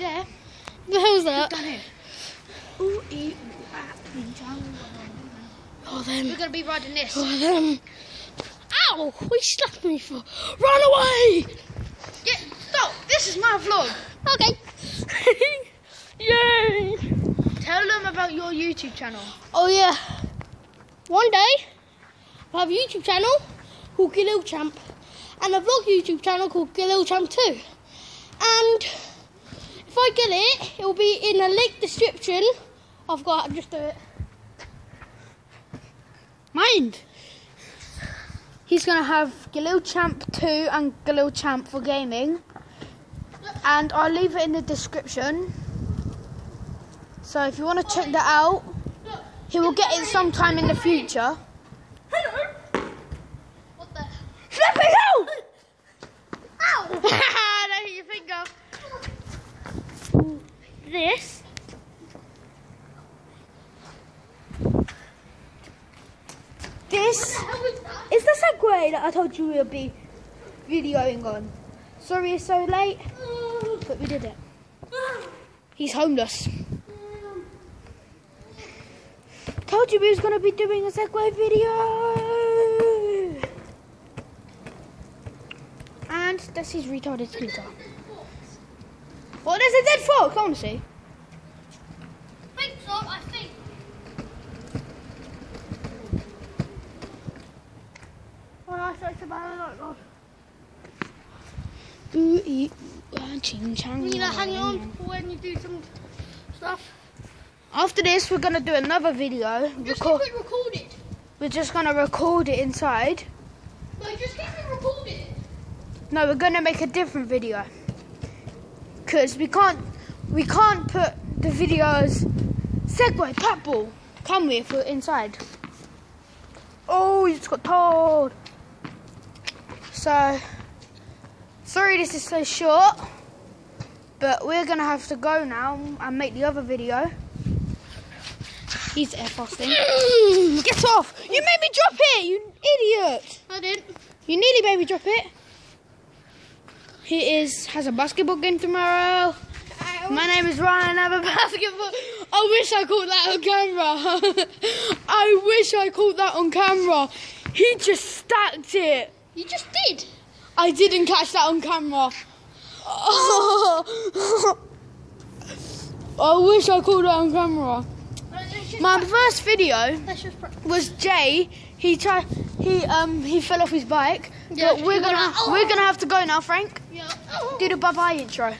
there. The hell's that? Ooh, ee, ooh, ah, ooh. Oh, them. We're gonna be riding this. Oh, them. Ow! What you slapped me for? Run away! Yeah, stop. This is my vlog. Okay. Yay! Tell them about your YouTube channel. Oh yeah. One day, I'll have a YouTube channel called Galil Champ and a vlog YouTube channel called Galil Champ 2. And if I get it, it will be in the link description. I've got to just do it. Mind. He's gonna have Galil Champ 2 and Galil Champ for gaming. And I'll leave it in the description. So if you want to check that out, he will get it sometime in the future. Hello. What the? Flip it out! Ow! Don't hit your finger. This. This is is the Segway that I told you we'll be videoing on. Sorry it's so late, but we did it. He's homeless. Told you we was going to be doing a Segway video. And that's his retarded scooter. Well, there's a dead want to see. think so, I think. Oh, I thought about it. Ooh, ee, ooh, ah, ching, chang, You know, hang ah. on for when you do some stuff. After this, we're going to do another video. Just Record- it we're just going to record it inside. Like, just keep it recorded. No, we're going to make a different video. Because we can't, we can't put the videos Segway, Patball, come with we're inside. Oh, you just got told. So, sorry this is so short. But we're going to have to go now and make the other video. He's air fasting. Get off! You made me drop it, you idiot! I didn't. You nearly made me drop it. He is has a basketball game tomorrow. My name is Ryan. I have a basketball. I wish I caught that on camera. I wish I caught that on camera. He just stacked it. You just did. I didn't catch that on camera. I wish I caught that on camera. My first video Let's just pra- was Jay. He tried. He um he fell off his bike. Yeah, but we're gonna went out. we're gonna have to go now, Frank. Yeah. Do the bye bye intro.